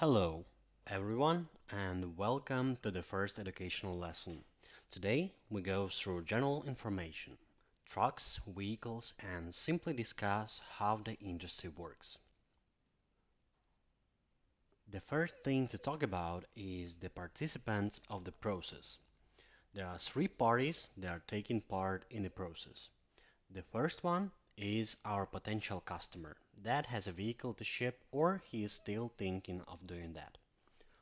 Hello, everyone, and welcome to the first educational lesson. Today we go through general information, trucks, vehicles, and simply discuss how the industry works. The first thing to talk about is the participants of the process. There are three parties that are taking part in the process. The first one is our potential customer that has a vehicle to ship or he is still thinking of doing that.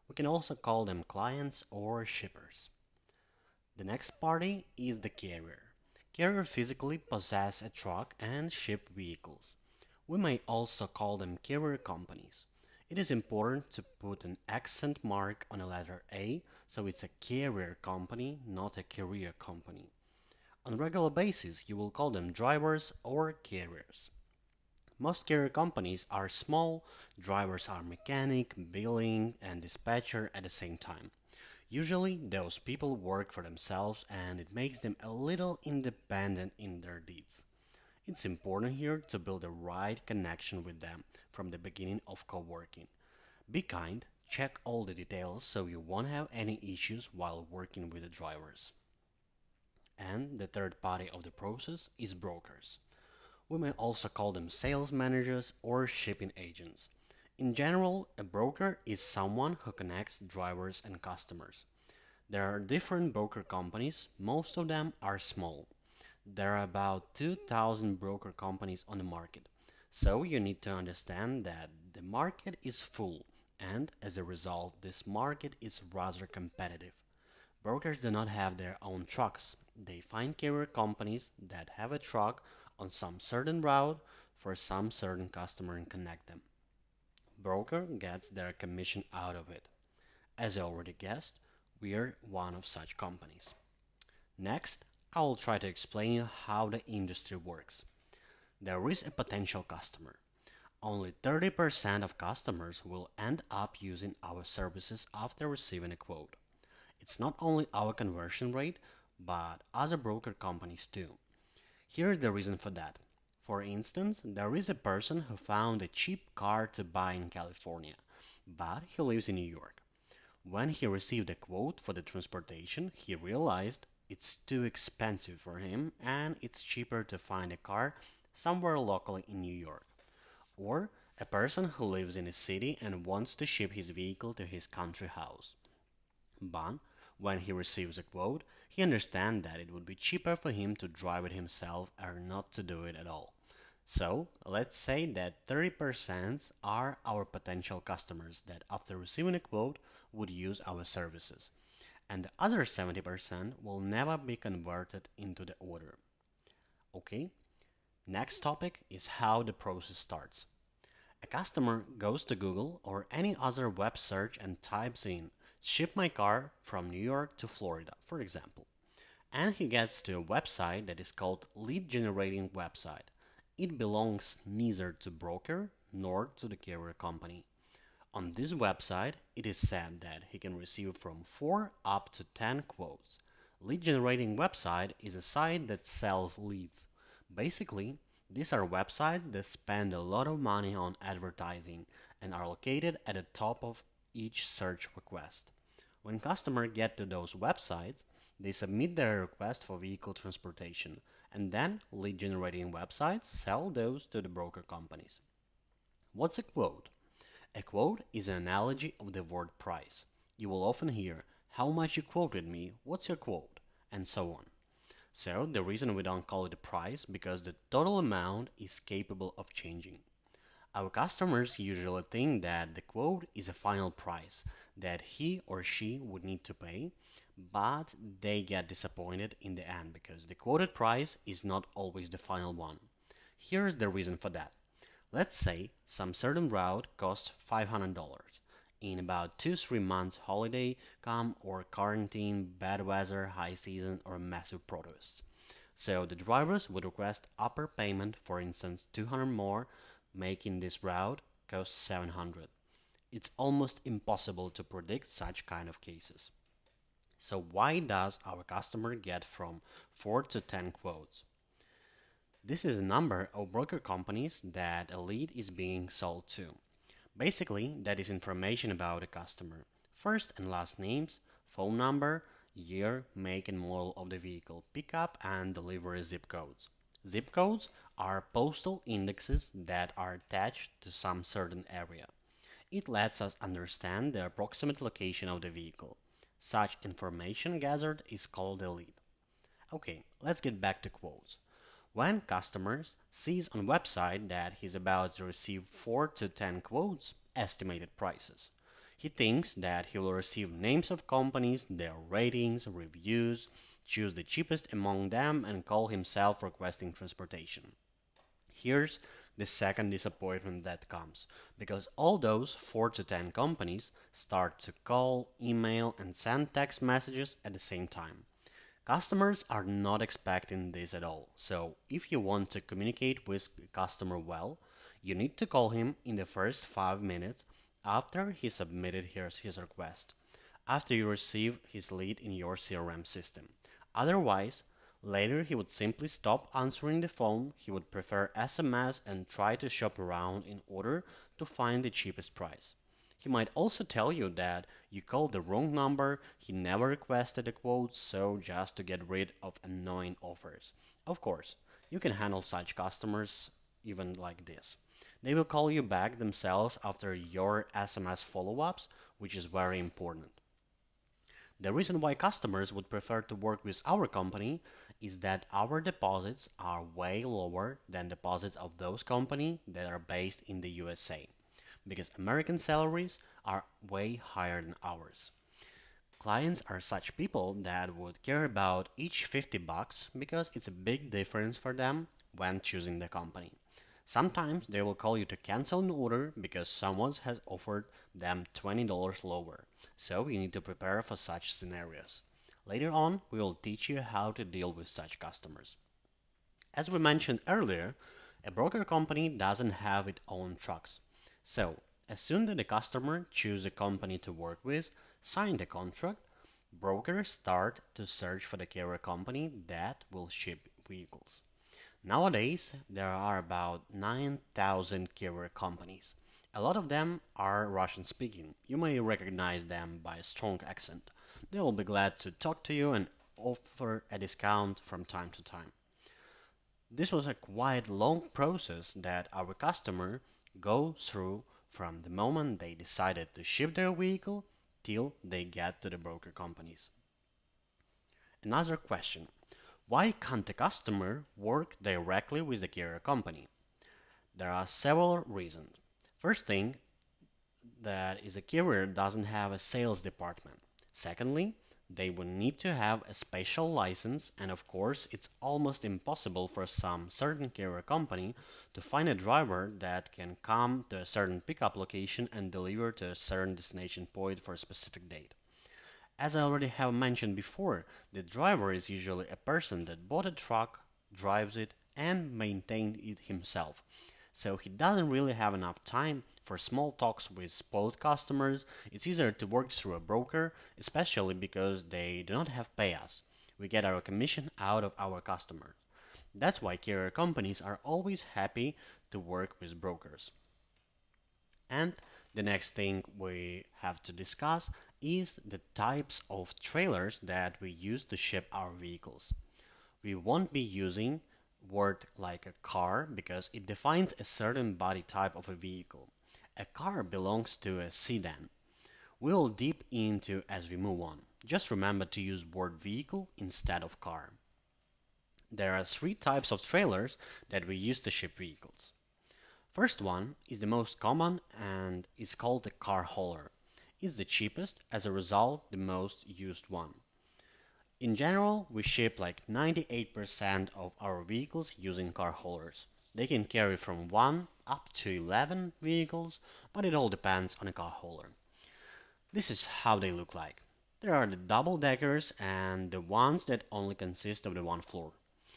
We can also call them clients or shippers. The next party is the carrier. Carrier physically possess a truck and ship vehicles. We may also call them carrier companies. It is important to put an accent mark on a letter A, so it's a carrier company, not a carrier company. On a regular basis, you will call them drivers or carriers. Most carrier companies are small, drivers are mechanic, billing, and dispatcher at the same time. Usually, those people work for themselves and it makes them a little independent in their deeds. It's important here to build a right connection with them from the beginning of co-working. Be kind, check all the details so you won't have any issues while working with the drivers. And the third party of the process is brokers. We may also call them sales managers or shipping agents. In general, a broker is someone who connects drivers and customers. There are different broker companies, most of them are small. There are about 2,000 broker companies on the market. So you need to understand that the market is full, and as a result, this market is rather competitive. Brokers do not have their own trucks. They find carrier companies that have a truck on some certain route for some certain customer and connect them. Broker gets their commission out of it. As I already guessed, we are one of such companies. Next, I will try to explain how the industry works. There is a potential customer. Only 30% of customers will end up using our services after receiving a quote. It's not only our conversion rate, but other broker companies too. Here is the reason for that. For instance, there is a person who found a cheap car to buy in California, but he lives in New York. When he received a quote for the transportation, he realized it's too expensive for him and it's cheaper to find a car somewhere locally in New York. Or a person who lives in a city and wants to ship his vehicle to his country house. But when he receives a quote, he understands that it would be cheaper for him to drive it himself or not to do it at all. So let's say that 30% are our potential customers that after receiving a quote would use our services. And the other 70% will never be converted into the order. Okay? Next topic is how the process starts. A customer goes to Google or any other web search and types in ship my car from New York to Florida, for example. And he gets to a website that is called lead generating website. It belongs neither to broker nor to the carrier company. On this website, it is said that he can receive from 4 up to 10 quotes. Lead generating website is a site that sells leads. Basically, these are websites that spend a lot of money on advertising and are located at the top of each search request. When customers get to those websites, they submit their request for vehicle transportation, and then lead generating websites sell those to the broker companies. What's a quote? A quote is an analogy of the word price. You will often hear, How much you quoted me? What's your quote? and so on. So the reason we don't call it a price because the total amount is capable of changing. Our customers usually think that the quote is a final price that he or she would need to pay, but they get disappointed in the end because the quoted price is not always the final one. Here's the reason for that. Let's say some certain route costs $500. In about 2-3 months holiday come or quarantine, bad weather, high season or massive protests. So the drivers would request upper payment, for instance 200 more, making this route cost 700. It's almost impossible to predict such kind of cases. So why does our customer get from 4 to 10 quotes? This is a number of broker companies that a lead is being sold to. Basically, that is information about a customer. First and last names, phone number, year, make and model of the vehicle, pickup and delivery zip codes. Zip codes are postal indexes that are attached to some certain area. It lets us understand the approximate location of the vehicle. Such information gathered is called a lead. Okay, let's get back to quotes. When customers sees on website that he's about to receive 4 to 10 quotes, estimated prices, he thinks that he will receive names of companies, their ratings, reviews, choose the cheapest among them, and call himself requesting transportation. Here's the second disappointment that comes, because all those 4 to 10 companies start to call, email, and send text messages at the same time. Customers are not expecting this at all, so if you want to communicate with customer well, you need to call him in the first 5 minutes after he submitted his request, after you receive his lead in your CRM system. Otherwise, later he would simply stop answering the phone, he would prefer SMS and try to shop around in order to find the cheapest price. He might also tell you that you called the wrong number, he never requested a quote, so just to get rid of annoying offers. Of course, you can handle such customers even like this. They will call you back themselves after your SMS follow-ups, which is very important. The reason why customers would prefer to work with our company is that our deposits are way lower than deposits of those companies that are based in the USA because American salaries are way higher than ours. Clients are such people that would care about each 50 bucks because it's a big difference for them when choosing the company. Sometimes they will call you to cancel an order because someone has offered them $20 lower. So you need to prepare for such scenarios. Later on, we will teach you how to deal with such customers. As we mentioned earlier, a broker company doesn't have its own trucks. So, as soon as the customer chooses a company to work with, sign the contract, brokers start to search for the carrier company that will ship vehicles. Nowadays, there are about 9,000 carrier companies. A lot of them are Russian speaking. You may recognize them by a strong accent. They will be glad to talk to you and offer a discount from time to time. This was a quite long process that our customer go through from the moment they decided to ship their vehicle till they get to the broker companies. Another question. Why can't the customer work directly with the carrier company? There are several reasons. First thing that is a carrier doesn't have a sales department. Secondly, they will need to have a special license, and of course, it's almost impossible for some certain carrier company to find a driver that can come to a certain pickup location and deliver to a certain destination point for a specific date. As I already have mentioned before, the driver is usually a person that bought a truck, drives it, and maintains it himself. So he doesn't really have enough time for small talks with spoiled customers, it's easier to work through a broker, especially because they do not have pay us. We get our commission out of our customers. That's why carrier companies are always happy to work with brokers. And the next thing we have to discuss is the types of trailers that we use to ship our vehicles. We won't be using word like a car because it defines a certain body type of a vehicle. A car belongs to a sedan. We'll deep into as we move on. Just remember to use word vehicle instead of car. There are three types of trailers that we use to ship vehicles. First one is the most common and is called a car hauler. It's the cheapest, as a result the most used one. In general, we ship like 98% of our vehicles using car haulers. They can carry from 1 up to 11 vehicles, but it all depends on a car hauler. This is how they look like. There are the double deckers and the ones that only consist of the one floor.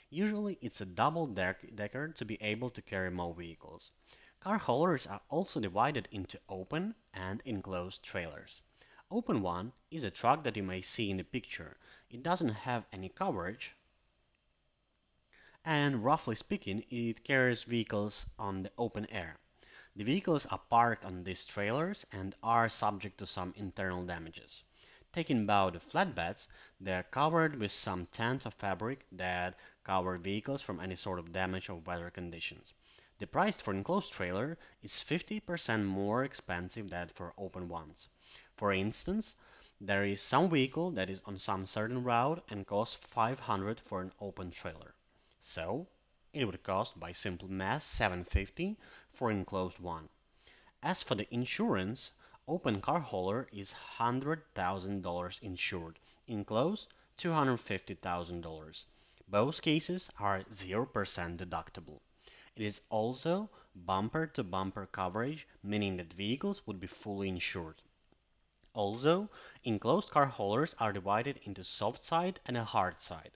Usually it's a double decker to be able to carry more vehicles. Car haulers are also divided into open and enclosed trailers. Open one is a truck that you may see in the picture. It doesn't have any coverage, and roughly speaking, it carries vehicles on the open air. The vehicles are parked on these trailers and are subject to some internal damages. Taking about the flatbeds, they are covered with some tent of fabric that cover vehicles from any sort of damage or weather conditions. The price for enclosed trailer is 50% more expensive than for open ones. For instance, there is some vehicle that is on some certain route and costs 500 for an open trailer. So it would cost by simple math 750 for enclosed one. As for the insurance, Open car hauler is $100,000 insured, enclosed $250,000. Both cases are 0% deductible. It is also bumper to bumper coverage, meaning that vehicles would be fully insured. Also, enclosed car haulers are divided into soft side and a hard side.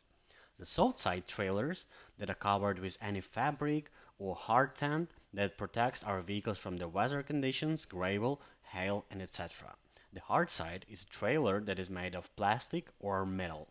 The soft side trailers that are covered with any fabric or hard tent that protects our vehicles from the weather conditions, gravel, hail, and etc. The hard side is a trailer that is made of plastic or metal.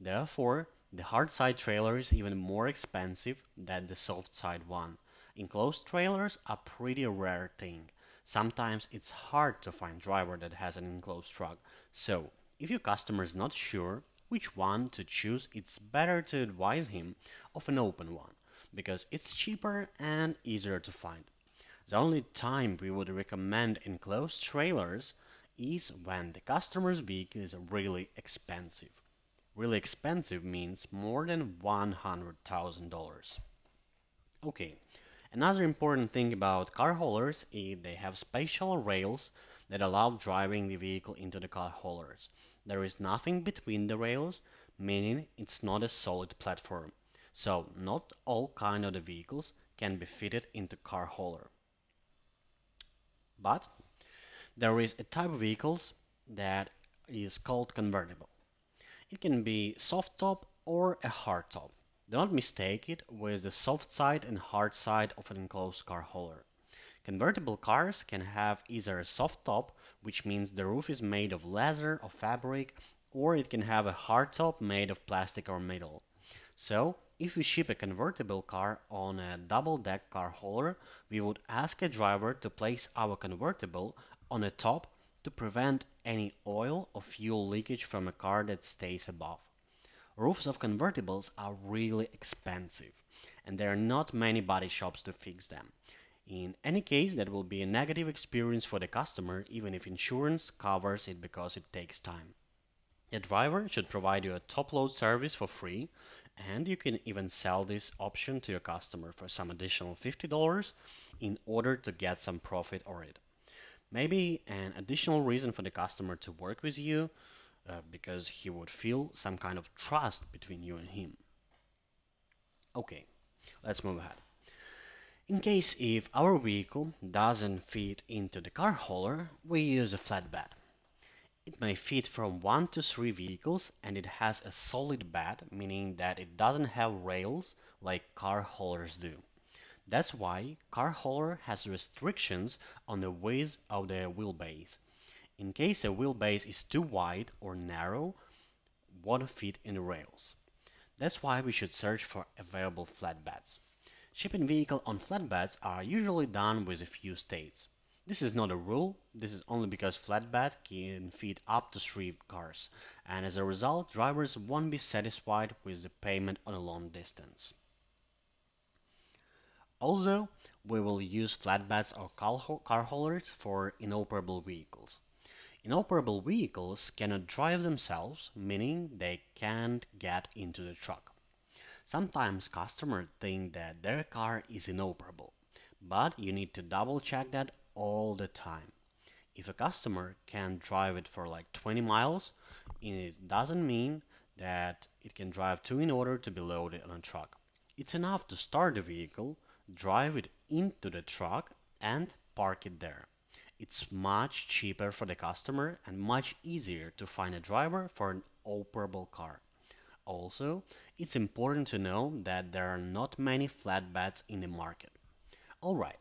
Therefore, the hard side trailer is even more expensive than the soft side one. Enclosed trailers are pretty rare thing. Sometimes it's hard to find driver that has an enclosed truck. So, if your customer is not sure which one to choose, it's better to advise him of an open one because it's cheaper and easier to find. The only time we would recommend enclosed trailers is when the customer's vehicle is really expensive. Really expensive means more than $100,000. Okay, another important thing about car haulers is they have special rails that allow driving the vehicle into the car haulers. There is nothing between the rails, meaning it's not a solid platform. So not all kind of the vehicles can be fitted into car hauler. But there is a type of vehicles that is called convertible. It can be soft top or a hard top. Do not mistake it with the soft side and hard side of an enclosed car hauler. Convertible cars can have either a soft top, which means the roof is made of leather or fabric, or it can have a hard top made of plastic or metal. So if we ship a convertible car on a double-deck car hauler, we would ask a driver to place our convertible on the top to prevent any oil or fuel leakage from a car that stays above. Roofs of convertibles are really expensive, and there are not many body shops to fix them. In any case, that will be a negative experience for the customer, even if insurance covers it because it takes time. The driver should provide you a top load service for free and you can even sell this option to your customer for some additional $50 in order to get some profit on it. Maybe an additional reason for the customer to work with you uh, because he would feel some kind of trust between you and him. Okay, let's move ahead. In case if our vehicle doesn't fit into the car hauler, we use a flatbed. It may fit from one to three vehicles and it has a solid bed, meaning that it doesn't have rails like car haulers do. That's why car hauler has restrictions on the width of the wheelbase. In case a wheelbase is too wide or narrow, won't fit in the rails. That's why we should search for available flatbeds. Shipping vehicle on flatbeds are usually done with a few states. This is not a rule, this is only because flatbed can fit up to three cars, and as a result, drivers won't be satisfied with the payment on a long distance. Also, we will use flatbeds or car haulers for inoperable vehicles. Inoperable vehicles cannot drive themselves, meaning they can't get into the truck. Sometimes customers think that their car is inoperable, but you need to double check that all the time. If a customer can drive it for like 20 miles, it doesn't mean that it can drive two in order to be loaded on a truck. It's enough to start the vehicle, drive it into the truck, and park it there. It's much cheaper for the customer and much easier to find a driver for an operable car. Also, it's important to know that there are not many flatbeds in the market. Alright,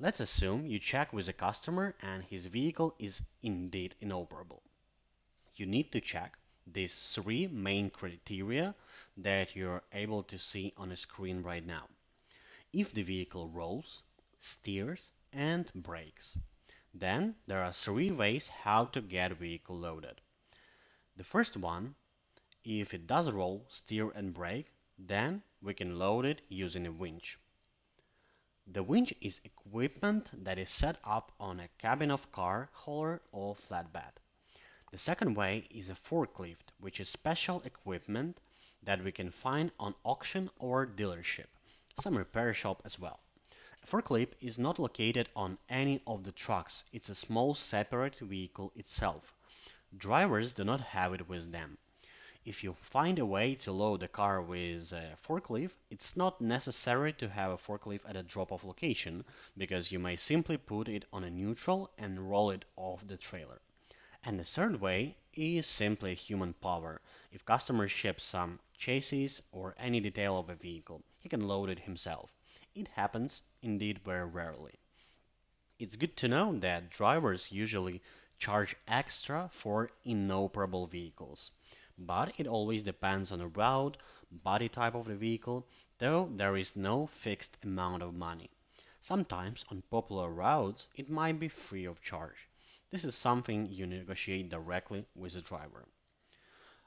Let's assume you check with a customer and his vehicle is indeed inoperable. You need to check these three main criteria that you're able to see on the screen right now. If the vehicle rolls, steers, and brakes. Then there are three ways how to get vehicle loaded. The first one, if it does roll, steer and brake, then we can load it using a winch. The winch is equipment that is set up on a cabin of car, hauler or flatbed. The second way is a forklift, which is special equipment that we can find on auction or dealership, some repair shop as well. Forklift is not located on any of the trucks, it's a small separate vehicle itself. Drivers do not have it with them. If you find a way to load a car with a forklift, it's not necessary to have a forklift at a drop-off location because you may simply put it on a neutral and roll it off the trailer. And the third way is simply human power. If customer ships some chassis or any detail of a vehicle, he can load it himself. It happens, indeed, very rarely. It's good to know that drivers usually charge extra for inoperable vehicles but it always depends on the route, body type of the vehicle, though there is no fixed amount of money. Sometimes on popular routes it might be free of charge. This is something you negotiate directly with the driver.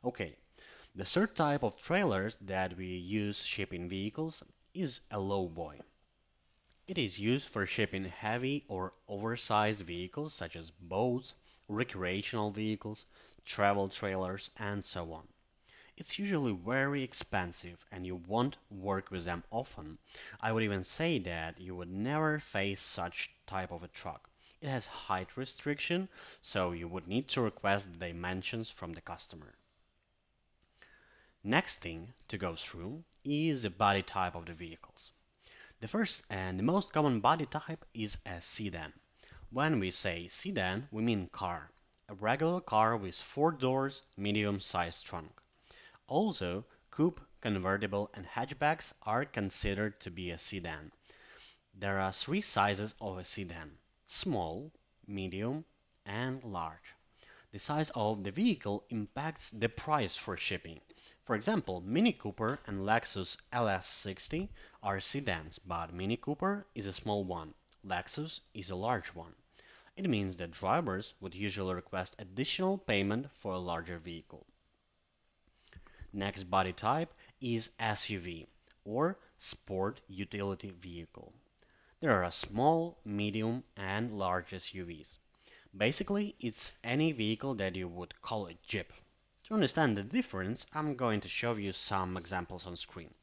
Okay, the third type of trailers that we use shipping vehicles is a lowboy. It is used for shipping heavy or oversized vehicles such as boats, recreational vehicles, travel trailers, and so on. It's usually very expensive and you won't work with them often. I would even say that you would never face such type of a truck. It has height restriction, so you would need to request dimensions from the customer. Next thing to go through is the body type of the vehicles. The first and the most common body type is a sedan. When we say sedan, we mean car a regular car with four doors, medium-sized trunk. Also, coupe, convertible, and hatchbacks are considered to be a sedan. There are three sizes of a sedan: small, medium, and large. The size of the vehicle impacts the price for shipping. For example, Mini Cooper and Lexus LS60 are sedans, but Mini Cooper is a small one, Lexus is a large one. It means that drivers would usually request additional payment for a larger vehicle. Next body type is SUV or Sport Utility Vehicle. There are small, medium, and large SUVs. Basically, it's any vehicle that you would call a Jeep. To understand the difference, I'm going to show you some examples on screen.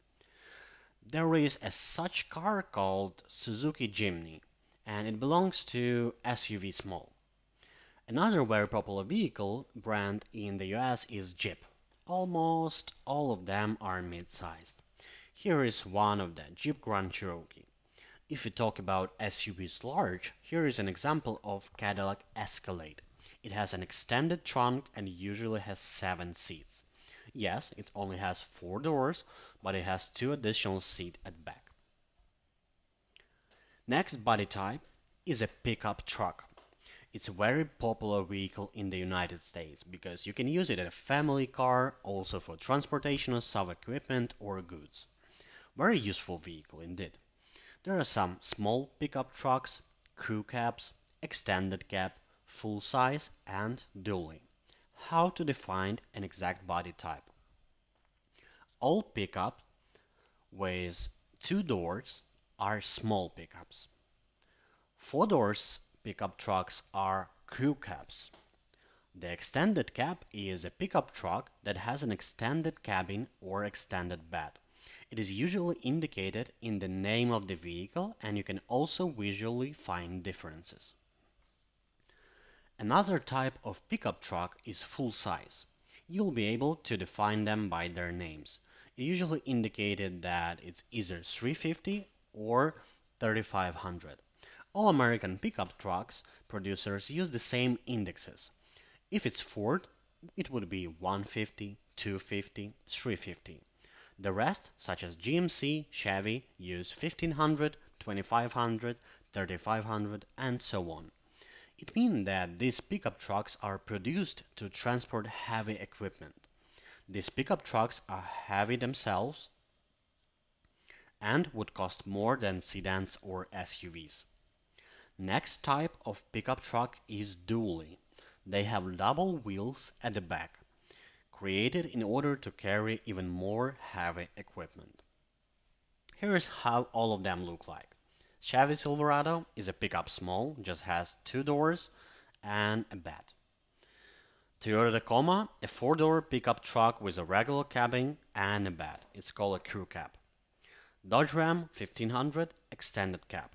There is a such car called Suzuki Jimny and it belongs to SUV Small. Another very popular vehicle brand in the US is Jeep. Almost all of them are mid-sized. Here is one of them, Jeep Grand Cherokee. If we talk about SUVs large, here is an example of Cadillac Escalade. It has an extended trunk and usually has 7 seats. Yes, it only has 4 doors, but it has 2 additional seats at back. Next body type is a pickup truck. It's a very popular vehicle in the United States because you can use it as a family car, also for transportation of some equipment or goods. Very useful vehicle indeed. There are some small pickup trucks, crew cabs, extended cab, full size and dually. How to define an exact body type? All pickup with two doors are small pickups. Four doors pickup trucks are crew cabs. The extended cab is a pickup truck that has an extended cabin or extended bed. It is usually indicated in the name of the vehicle and you can also visually find differences. Another type of pickup truck is full size. You'll be able to define them by their names. It usually indicated that it's either 350 or 3500. All American pickup trucks producers use the same indexes. If it's Ford, it would be 150, 250, 350. The rest, such as GMC, Chevy, use 1500, 2500, 3500, and so on. It means that these pickup trucks are produced to transport heavy equipment. These pickup trucks are heavy themselves and would cost more than sedans or SUVs. Next type of pickup truck is dually. They have double wheels at the back, created in order to carry even more heavy equipment. Here's how all of them look like. Chevy Silverado is a pickup small, just has two doors and a bed. Toyota Tacoma, a four-door pickup truck with a regular cabin and a bed. It's called a crew cab. Dodge Ram 1500 extended cab.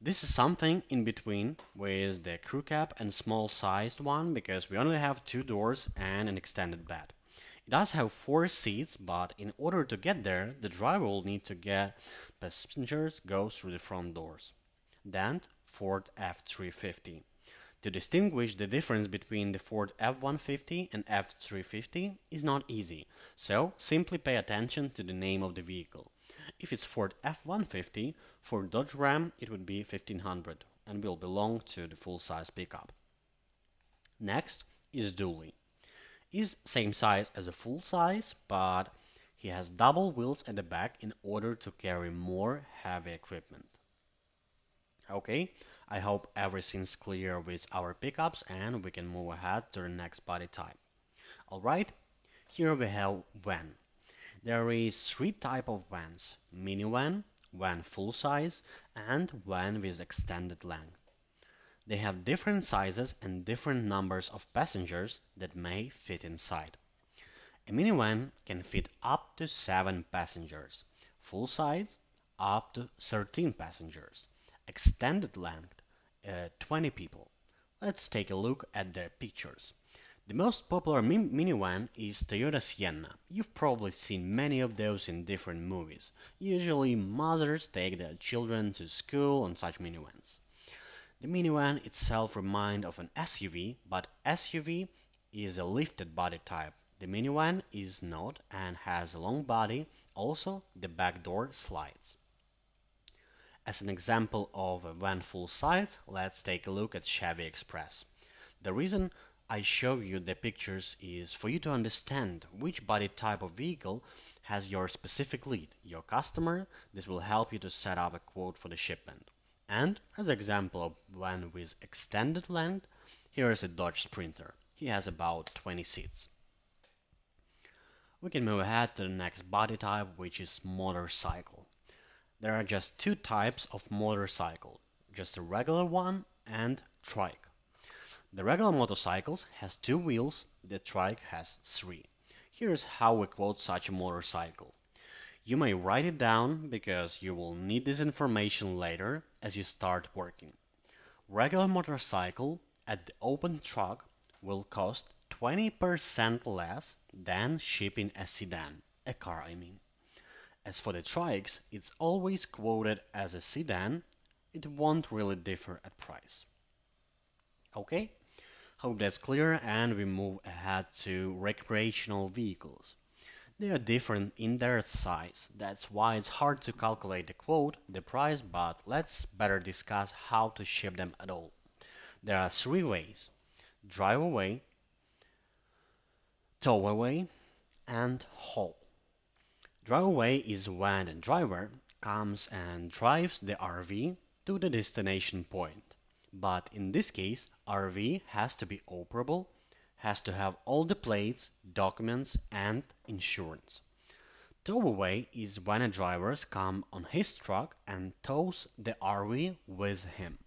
This is something in between with the crew cab and small sized one because we only have two doors and an extended bed. It does have four seats, but in order to get there, the driver will need to get passengers go through the front doors. Then Ford F350. To distinguish the difference between the Ford F-150 and F-350 is not easy, so simply pay attention to the name of the vehicle. If it's Ford F-150, for Dodge Ram it would be 1500 and will belong to the full-size pickup. Next is Dually. Is same size as a full size, but he has double wheels at the back in order to carry more heavy equipment. Okay, I hope everything's clear with our pickups and we can move ahead to the next body type. Alright, here we have van. There is three type of vans, minivan, van full size, and van with extended length. They have different sizes and different numbers of passengers that may fit inside. A minivan can fit up to 7 passengers, full size up to 13 passengers extended length, uh, 20 people. Let's take a look at the pictures. The most popular minivan is Toyota Sienna. You've probably seen many of those in different movies. Usually mothers take their children to school on such minivans. The minivan itself reminds of an SUV, but SUV is a lifted body type. The minivan is not and has a long body, also the back door slides. As an example of a van full size, let's take a look at Chevy Express. The reason I show you the pictures is for you to understand which body type of vehicle has your specific lead, your customer. This will help you to set up a quote for the shipment. And as example of van with extended length, here is a Dodge Sprinter. He has about 20 seats. We can move ahead to the next body type, which is motorcycle. There are just two types of motorcycle, just a regular one and trike. The regular motorcycles has two wheels, the trike has three. Here's how we quote such a motorcycle. You may write it down because you will need this information later as you start working. Regular motorcycle at the open truck will cost 20% less than shipping a sedan, a car I mean. As for the trikes, it's always quoted as a sedan. It won't really differ at price. Okay, hope that's clear and we move ahead to recreational vehicles. They are different in their size. That's why it's hard to calculate the quote, the price, but let's better discuss how to ship them at all. There are three ways. Drive away, tow away, and haul. Drive away is when the driver comes and drives the RV to the destination point. But in this case, RV has to be operable, has to have all the plates, documents, and insurance. Towaway is when a driver comes on his truck and tows the RV with him.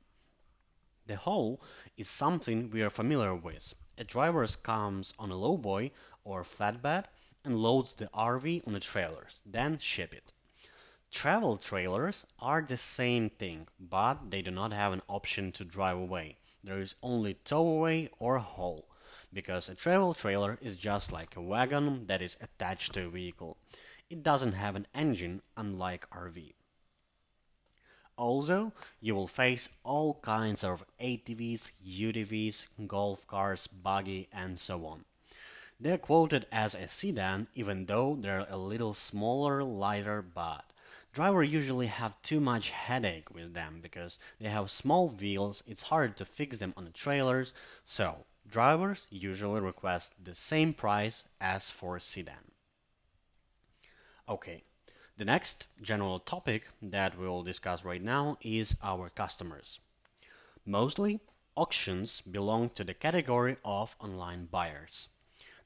The haul is something we are familiar with. A driver comes on a lowboy or flatbed and loads the RV on the trailers, then ship it. Travel trailers are the same thing, but they do not have an option to drive away. There is only tow away or haul, because a travel trailer is just like a wagon that is attached to a vehicle. It doesn't have an engine, unlike RV. Also, you will face all kinds of ATVs, UTVs, golf cars, buggy, and so on. They're quoted as a sedan even though they're a little smaller, lighter, but drivers usually have too much headache with them because they have small wheels, it's hard to fix them on the trailers, so drivers usually request the same price as for sedan. Okay, the next general topic that we'll discuss right now is our customers. Mostly, auctions belong to the category of online buyers.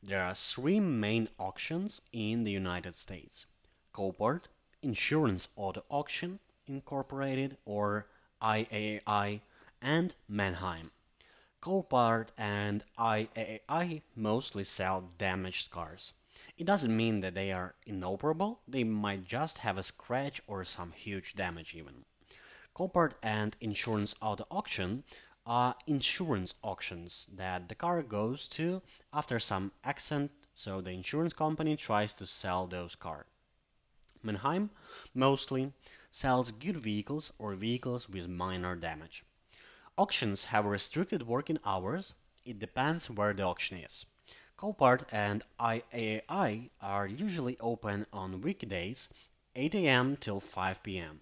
There are three main auctions in the United States: Copart, Insurance Auto Auction, Incorporated or IAI, and Manheim. Copart and IAI mostly sell damaged cars. It doesn't mean that they are inoperable, they might just have a scratch or some huge damage even. Copart and Insurance Auto Auction are insurance auctions that the car goes to after some accident, so the insurance company tries to sell those cars. Manheim mostly sells good vehicles or vehicles with minor damage. Auctions have restricted working hours. It depends where the auction is. Copart and IAI are usually open on weekdays 8 a.m. till 5 p.m.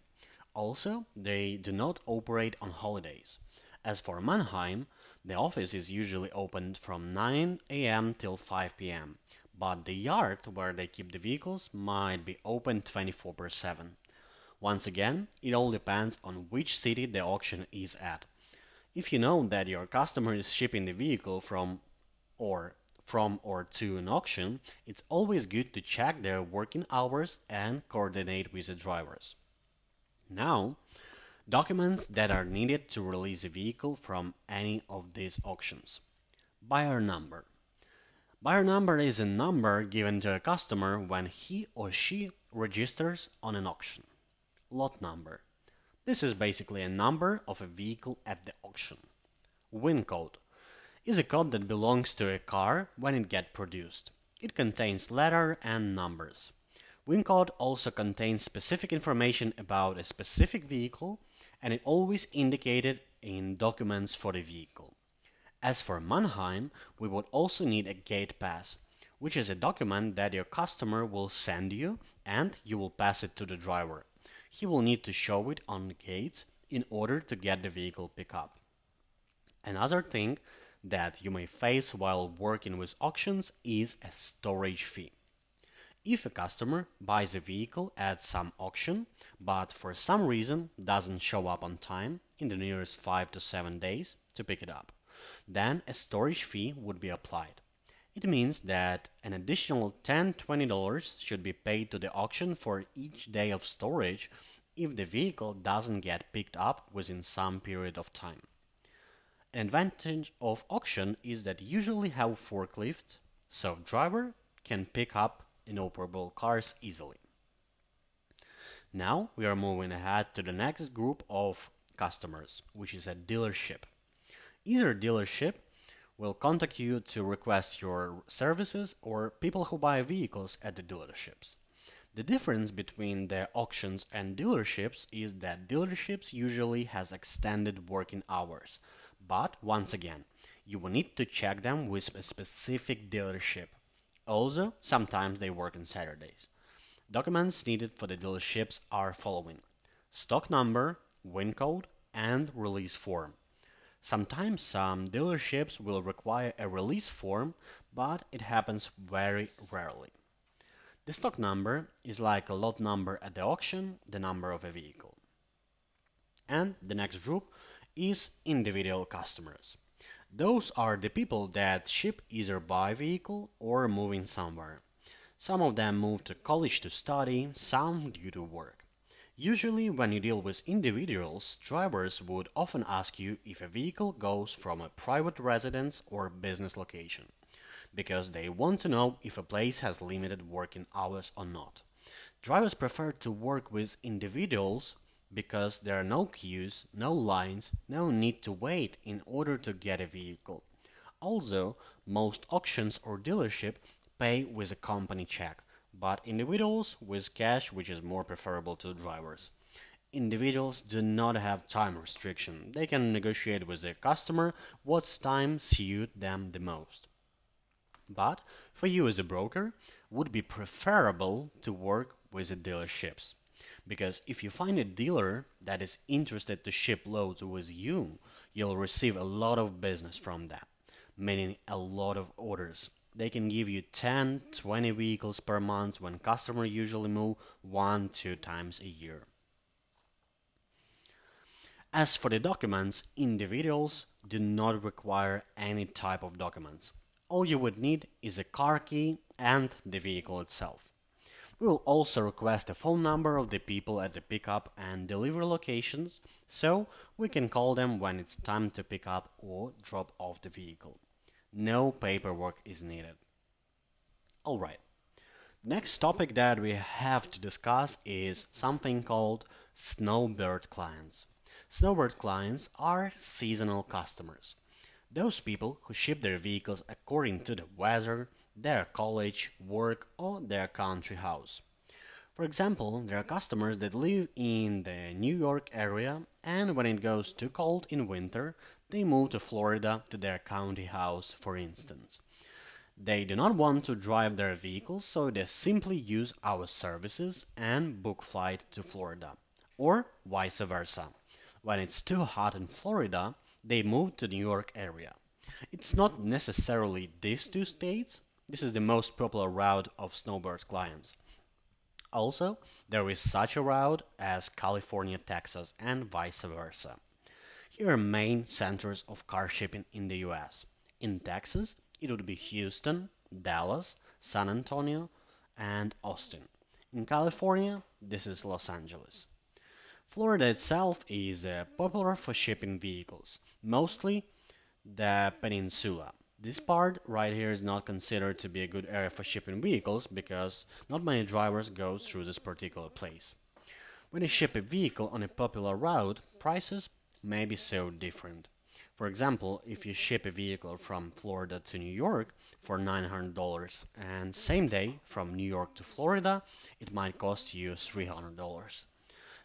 Also, they do not operate on holidays. As for Manheim, the office is usually open from 9 a.m. till 5 p.m., but the yard where they keep the vehicles might be open 24 7. Once again, it all depends on which city the auction is at. If you know that your customer is shipping the vehicle from or from or to an auction, it's always good to check their working hours and coordinate with the drivers. Now, documents that are needed to release a vehicle from any of these auctions. Buyer number. Buyer number is a number given to a customer when he or she registers on an auction. Lot number. This is basically a number of a vehicle at the auction. VIN code is a code that belongs to a car when it gets produced. It contains letter and numbers. VIN code also contains specific information about a specific vehicle and it always indicated in documents for the vehicle. As for Manheim, we would also need a gate pass, which is a document that your customer will send you and you will pass it to the driver. He will need to show it on the gate in order to get the vehicle pickup. Another thing that you may face while working with auctions is a storage fee. If a customer buys a vehicle at some auction, but for some reason doesn't show up on time in the nearest 5 to 7 days to pick it up, then a storage fee would be applied. It means that an additional $10-$20 should be paid to the auction for each day of storage if the vehicle doesn't get picked up within some period of time. An advantage of auction is that usually have forklifts, so driver can pick up inoperable cars easily. Now we are moving ahead to the next group of customers, which is a dealership. Either dealership will contact you to request your services or people who buy vehicles at the dealerships. The difference between the auctions and dealerships is that dealerships usually has extended working hours, but once again, you will need to check them with a specific dealership. Also, sometimes they work on Saturdays. Documents needed for the dealerships are following: stock number, VIN code, and release form. Sometimes some dealerships will require a release form, but it happens very rarely. The stock number is like a lot number at the auction, the number of a vehicle. And the next group is individual customers. Those are the people that ship either by vehicle or moving somewhere. Some of them move to college to study, some due to work. Usually when you deal with individuals, drivers would often ask you if a vehicle goes from a private residence or business location, because they want to know if a place has limited working hours or not. Drivers prefer to work with individuals because there are no queues, no lines, no need to wait in order to get a vehicle. Also, most auctions or dealership pay with a company check, but individuals with cash which is more preferable to drivers. Individuals do not have time restriction. They can negotiate with their customer what time suit them the most. But for you as a broker, would be preferable to work with the dealerships. Because if you find a dealer that is interested to ship loads with you, you'll receive a lot of business from them, meaning a lot of orders. They can give you 10, 20 vehicles per month when customers usually move one, two times a year. As for the documents, individuals do not require any type of documents. All you would need is a car key and the vehicle itself. We will also request a phone number of the people at the pickup and delivery locations so we can call them when it's time to pick up or drop off the vehicle. No paperwork is needed. Alright, next topic that we have to discuss is something called snowbird clients. Snowbird clients are seasonal customers. Those people who ship their vehicles according to the weather, their college, work, or their country house. For example, there are customers that live in the New York area and when it goes too cold in winter, they move to Florida to their county house, for instance. They do not want to drive their vehicles, so they simply use our services and book flight to Florida, or vice versa. When it's too hot in Florida, they move to the New York area. It's not necessarily these two states. This is the most popular route of Snowbird's clients. Also, there is such a route as California, Texas, and vice versa. Here are main centers of car shipping in the US. In Texas, it would be Houston, Dallas, San Antonio, and Austin. In California, this is Los Angeles. Florida itself is uh, popular for shipping vehicles, mostly the peninsula. This part right here is not considered to be a good area for shipping vehicles because not many drivers go through this particular place. When you ship a vehicle on a popular route, prices may be so different. For example, if you ship a vehicle from Florida to New York for $900 and same day from New York to Florida, it might cost you $300.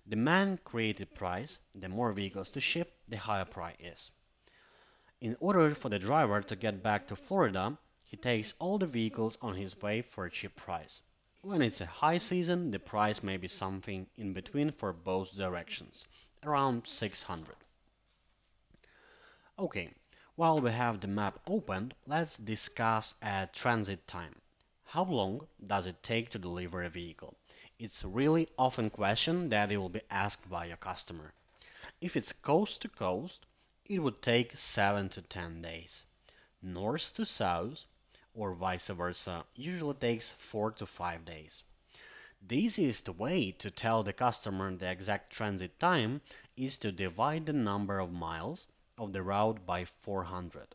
Demand created price, the more vehicles to ship, the higher price is. In order for the driver to get back to Florida, he takes all the vehicles on his way for a cheap price. When it's a high season, the price may be something in between for both directions, around 600. Okay, while we have the map opened, let's discuss a transit time. How long does it take to deliver a vehicle? It's really often question that will be asked by a customer. If it's coast to coast, it would take 7 to 10 days. North to south, or vice versa, usually takes 4 to 5 days. The easiest way to tell the customer the exact transit time is to divide the number of miles of the route by 400.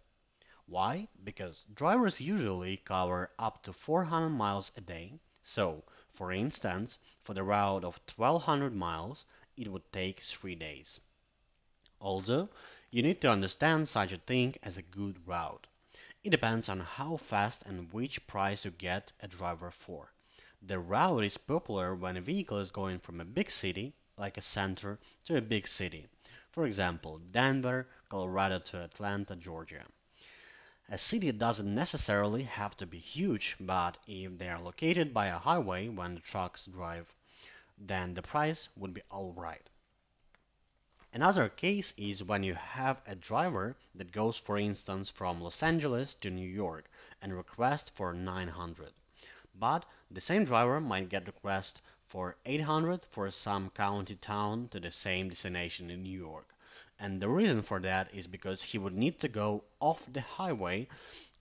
Why? Because drivers usually cover up to 400 miles a day, so for instance, for the route of 1200 miles, it would take 3 days. Also, you need to understand such a thing as a good route. It depends on how fast and which price you get a driver for. The route is popular when a vehicle is going from a big city, like a center, to a big city. For example, Denver, Colorado to Atlanta, Georgia. A city doesn't necessarily have to be huge, but if they are located by a highway when the trucks drive, then the price would be alright. Another case is when you have a driver that goes for instance from Los Angeles to New York and requests for 900. But the same driver might get request for 800 for some county town to the same destination in New York. And the reason for that is because he would need to go off the highway,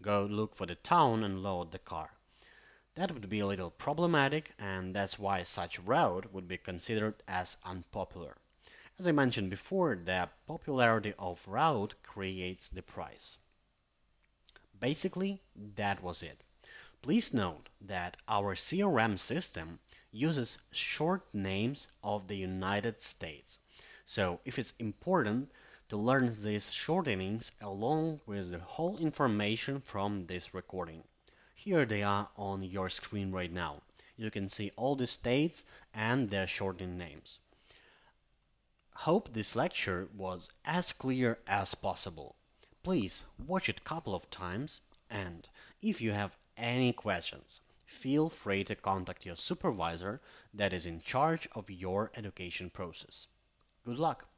go look for the town and load the car. That would be a little problematic and that's why such route would be considered as unpopular. As I mentioned before, the popularity of route creates the price. Basically, that was it. Please note that our CRM system uses short names of the United States. So if it's important to learn these shortenings along with the whole information from this recording. Here they are on your screen right now. You can see all the states and their shortened names. Hope this lecture was as clear as possible. Please watch it a couple of times and if you have any questions, feel free to contact your supervisor that is in charge of your education process. Good luck!